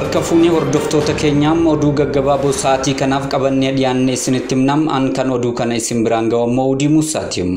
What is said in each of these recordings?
Harka fuunee hordoftoota keenyaam oduu gaggabaaboo sa'aatii kanaaf qabannee dhiyaannee isinitti himnam an kan oduu kana isin biraan ga'ammoo odii muusaatiin.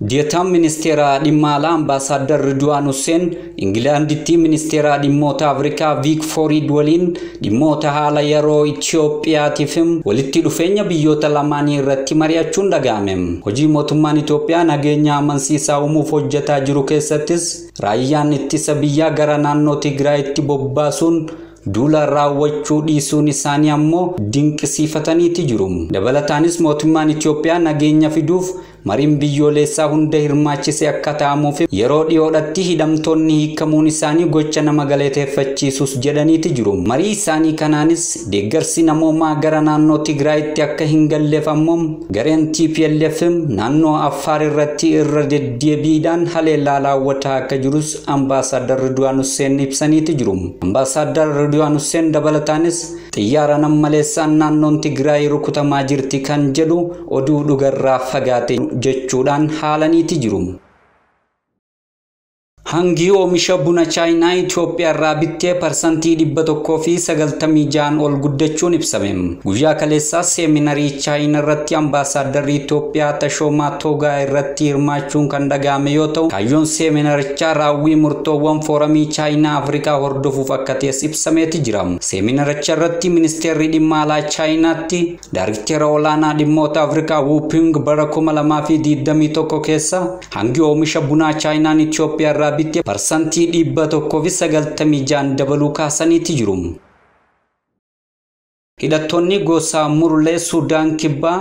Deetaan ministeera dhimma alaa ambaasaaddar Ridwaan Hussein Ingilaanditti ministeera dhimmoota Afrikaa Viik Fooriid waliin dhimmoota haala yeroo Itoophiyaatiif walitti dhufeenya biyyoota lamaanii irratti mari'achuun dhaga'ame. Hojii mootummaan Itoophiyaa nageenya amansiisaa uumuuf hojjetaa jiru keessattis raayyaan ittisa biyyaa gara naannoo Tigraayitti bobbaasuun duula raawwachuu dhiisuun isaanii ammoo dinqisiifataniiti jiru. Dabalataanis mootummaan Itoophiyaa nageenya fiduuf mariin biyyoolessaa hunda hirmaachise akka ta'amuuf yeroo dhiyoodhatti hidhamtoonni hiikamuun isaanii gocha nama galateeffachiisus jedhaniiti jiru. Marii isaanii kanaanis deeggarsi namoomaa gara naannoo Tigraayitti akka hin galleef ammoo gareen TPLF naannoo Affaar irratti irra deddeebiidhaan haleellaa raawwataa akka jirus ambaasaaddar Ridwaan Hussein ibsaniiti jiru. Ambaasaaddar Ridwaan Hussein dabalataanis xiyyaara nammaleessaan naannoon Tigraay rukutamaa jirti kan jedhu oduu dhugarraa fagaate jechuudhaan haalaniiti jiru. Hangi oomisha buna chaayinaa Itoophiyaa irraa bittee parsantii dhibba tokkoo fi sagaltamii ja'an ol guddachuun ibsame. Guyyaa kaleessaa seeminarii chaayinaa irratti ambaasaadarri Itoophiyaa Tashoomaa Toogaa irratti hirmaachuun kan dhaga'ame yoo ta'u, kaayyoon seeminarichaa raawwii murtoowwan fooramii chaayinaa Afrikaa hordofuuf akka ta'es ibsameeti jira. Seeminaricha irratti ministeerri dhimma alaa chaayinaatti daariktera olaanaa dhimmoota Afrikaa Wuuping bara kuma lamaa fi digdamii tokko keessa hangi oomisha bunaa chaayinaan Itoophiyaa irraa bitte parsantii dhibba tokkoo fi sagaltamii ja'an dabaluu kaasaniiti jiru. Hidhattoonni gosa Murlee Sudaan Kibbaa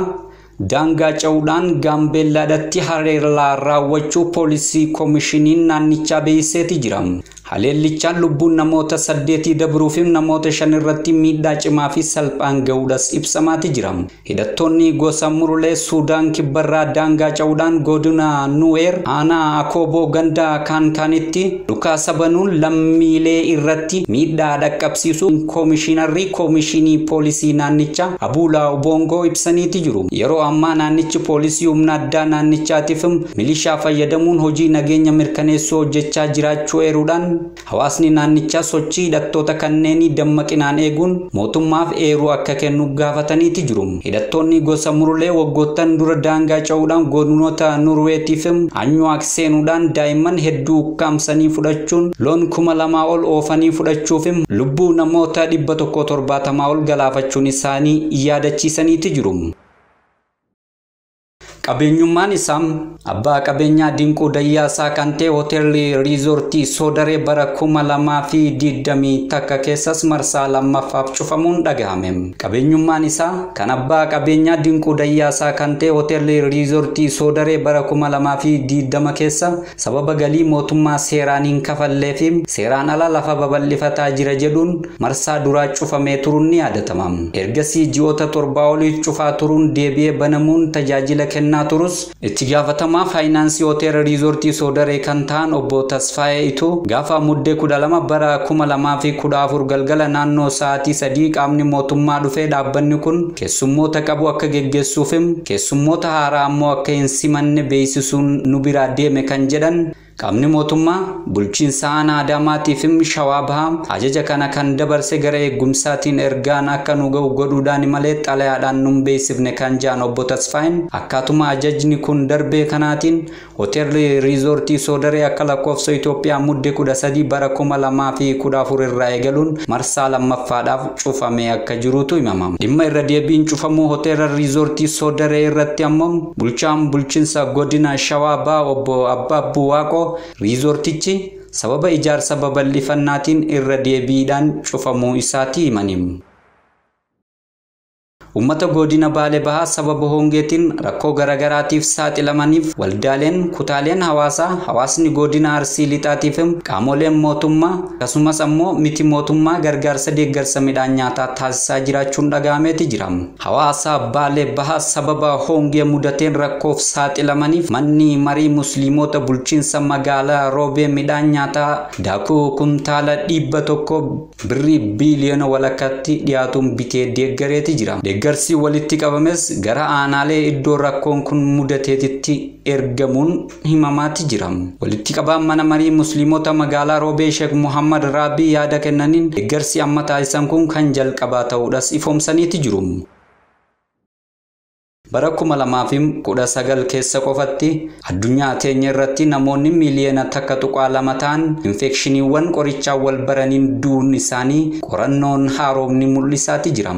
daangaa ce'uudhaan gaambeellaadhaatti haleellaa raawwachuu poolisii koomishiniin naannichaa beeksiseeti jira. Haleellichaan lubbuun namoota saddeetii dabruu fi namoota shan irratti miidhaa cimaa fi salphaan ga'uudhas ibsamaati jira. Hidhattoonni gosa Murlee Sudaan kibbarraa daangaa ce'uudhaan godina Nuweer aanaa Akooboo ganda Kaankaanitti dhukaasa banuun lammiilee irratti miidhaa dhaqqabsiisu koomishinarri koomishinii poolisii naannichaa Abuulaa Obongoo ibsaniiti jiru. Yeroo ammaa naannichi poolisii humna addaa naannichaatiif milishaa fayyadamuun hojii nageenya mirkaneessuu hojjechaa jiraachuu eeruudhaan hawaasni naannichaa sochii hidhattoota kanneenii dammaqinaan eeguun mootummaaf eeruu akka kennu gaafataniiti jiru. Hidhattoonni gosa Murlee waggoottan dura daangaa ce'uudhaan godinoota Norweetiif anyuwaaq seenuudhaan daa'imman hedduu ukkaamsanii fudhachuun loon kuma lamaa ol oofanii fudhachuuf lubbuu namoota dhibba tokko torbaatamaa ol galaafachuun isaanii yaadachiisaniiti jiru. Qabeenyummaan isaa abbaa qabeenyaa Dinquu Dayyaasaa kan ta'e hoteelli riizoortii Soodaree bara kuma lamaa fi digdamii takka keessas marsaa lammaffaaf cufamuun dhagahame. Qabeenyummaan isaa kan abbaa qabeenyaa Dinquu Dayyaasaa kan ta'e hoteelli riizoortii Soodaree bara kuma lamaa fi digdama keessa sababa galii mootummaa seeraan hin kafallee fi seeraan ala lafa babal'ifataa jira jedhuun marsaa duraa cufamee turuun ni yaadatama. Ergasii ji'oota torbaa olii cufaa turuun deebi'ee banamuun tajaajila kennaa faayinaansii hoteela riizoortii soodaree kan ta'an obbo Tasfaayee Ituu gaafa muddee kudha lama bara kuma lamaa fi kudha afur galgala naannoo sa'aatii sadii qaamni mootummaa dhufee dhaabbanni kun keessummoota qabu akka geggeessuuf keessummoota haaraa ammoo akka hin simanne beeksisuun nu biraa deeme kan jedhan Qaamni mootummaa bulchiinsa aanaa Adaamaatiif shawaa bahaa ajaja kana kan dabarse gara eegumsaatiin ergaan akka nu ga'u godhuudhaan malee xalayaadhaan nun beeksifne kan jedhan obbo Tasfaayin akkaatuma ajajni kun darbee kanaatiin hoteelli riizoortii soodaree akka lakkoofsa Itoophiyaa muddee kudha sadii bara kuma lamaa fi kudha afur irraa eegaluun marsaa lammaffaadhaaf cufamee akka jirutu himama. Dhimma irra deebiin cufamuu hoteela riizoortii soodaree irratti ammoo bulchaan bulchiinsa godina shawaa bahaa obbo Abbaabbuu Waaqoo riizoortichi sababa ijaarsa babal'ifannaatiin irra deebiidhaan cufamuu isaati himaniiru. Uummata godina Baalee Bahaa sababa hongeetiin rakkoo garagaraatiif saaxilamaniif waldaaleen kutaaleen hawaasaa hawaasni godina Arsii Lixaatiif qaamoleen mootummaa akkasumas ammoo miti mootummaa gargaarsa deeggarsa midhaan nyaataa taasisaa jiraachuun dhagahameeti jira. Hawaasa Baalee Bahaa sababa hongee mudateen rakkoof saaxilamaniif manni marii musliimota bulchiinsa magaalaa roobee midhaan nyaataa daakuu kuntaala dhibba tokko birrii biiliyoona walakkaatti dhiyaatuun bitee deeggareeti jira. Deeggarsi walitti qabames gara aanaalee iddoo rakkoon kun mudateetitti ergamuun himamaatti jira. Walitti qabaan mana marii musliimota magaalaa Roobee Sheek Muhammad Raabii yaada kennaniin deeggarsi amma taasisan kun kan jalqabaa ta'uudhas ifoomsaniiti jiru. bara kuma lamaa fi kudha sagal keessa qofatti addunyaa teenya irratti namoonni miiliyoona takka tuqaa lama ta'an infekshiniiwwan qorichaa wal baraniin du'uun isaanii qorannoon haaromni mul'isaati jira.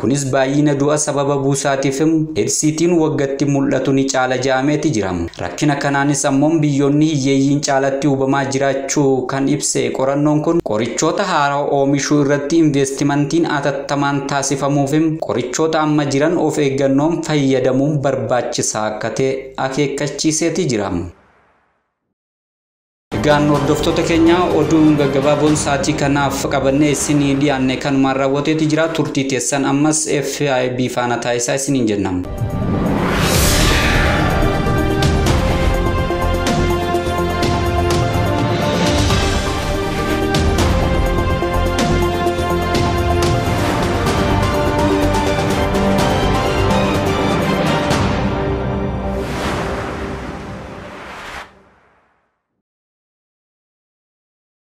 Kunis baay'ina du'a sababa buusaatiif eedsiitiin waggatti mul'atu ni caala ja'ameeti jira. Rakkina kanaanis ammoo biyyoonni hiyyeeyyiin caalatti hubamaa jiraachuu kan ibse qorannoon kun qorichoota haaraa oomishuu irratti investimentiin atattamaan taasifamuuf qorichoota amma jiran of eeggannoon fayyadamuun barbaachisaa akka ta'e akeekkachiiseeti jira. Egaan hordoftoota keenya oduun gaggabaaboon sa'aatii kanaaf qabannee isinii dhiyaanne kanumaan raawwateeti jira turtii teessan ammas FIB faana taasisaa isiniin jennam.